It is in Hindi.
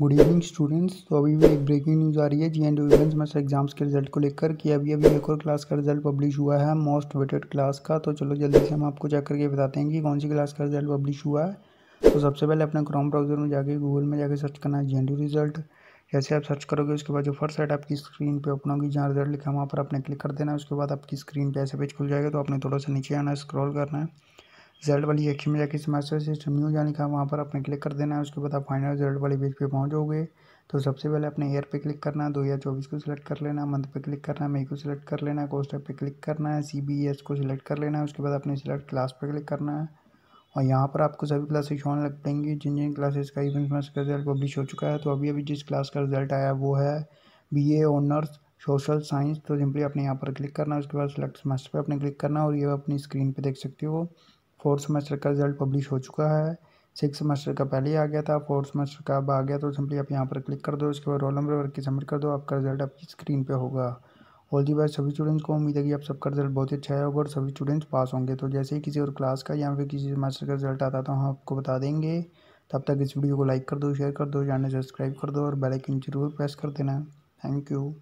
गुड इवनिंग स्टूडेंट्स तो अभी भी एक ब्रेकिंग न्यूज़ आ रही है. जी एंड इवेंट्स में एग्ज़ाम्स के रिज़ल्ट को लेकर कि अभी अभी एक और क्लास का रिज़ल्ट पब्लिश हुआ है. मोस्ट वेटेड क्लास का. तो चलो जल्दी से हम आपको चेक करके बताते हैं कि कौन सी क्लास का रिज़ल्ट पब्लिश हुआ है. तो सबसे पहले अपने क्रोम ब्राउज़र में जाके गूगल में जाके सर्च करना है जी एंड रिज़ल्ट जैसे आप सर्च करोगे, उसके बाद जो फ़र्स्ट साइड आपकी स्क्रीन पे ओपन होगी, जहाँ रिज़ल्ट लिखा वहाँ पर आपने क्लिक कर देना है. उसके बाद आपकी स्क्रीन पे ऐसे पेज खुल जाएगा तो आपने थोड़ा सा नीचे आना है स्क्रॉल करना है. रिज़ल्ट वाली सेक्शन में जाके सेमेस्टर सिस्टम न्यू जाने का, वहाँ पर आपने क्लिक कर देना है, उसके बाद आप फाइनल रिज़ल्ट वाली पेज पे पहुँचोगे तो सबसे पहले अपने ईयर पे क्लिक करना है दो हज़ार चौबीस को सिलेक्ट कर लेना मंथ पे क्लिक करना है मई को सिलेक्ट कर लेना है कोस्टर पे क्लिक करना है सी बी एस को सिलेक्ट कर लेना है उसके बाद अपने सिलेक्ट क्लास पे क्लिक करना। है और यहाँ पर आपको सभी क्लासेस होने लग पाएँगी जिन जिन क्लासेस का इवेंट में का रिज़ल्ट पब्लिश हो चुका है तो अभी अभी जिस क्लास का रिज़ल्ट आया वो है B A honours social science तो सिंपली अपने यहाँ पर क्लिक करना है उसके बाद सिलेक्ट सेमेस्टर पे अपने क्लिक करना और ये अपनी स्क्रीन पे देख सकते हो। फोर्थ सेमेस्टर का रिज़ल्ट पब्लिश हो चुका है। सिक्स सेमेस्टर का पहले ही आ गया था, फोर्थ सेमेस्टर का अब आ गया तो सिंपली आप यहाँ पर क्लिक कर दो, उसके बाद रोल नंबर वर्क की सबमिट कर दो, आपका रिज़ल्ट आपकी स्क्रीन पे होगा। ऑल दी बेस्ट सभी स्टूडेंट्स को, उम्मीद है कि आप सबका रिज़ल्ट बहुत ही अच्छा है और सभी स्टूडेंट्स पास होंगे। तो जैसे ही किसी और क्लास का या फिर किसी सेमेस्टर का रिज़ल्ट आता तो हम आपको बता देंगे। तब तक इस वीडियो को लाइक कर दो, शेयर कर दो, चैनल सब्सक्राइब कर दो और बेल आइकन ज़रूर प्रेस कर देना। Thank you.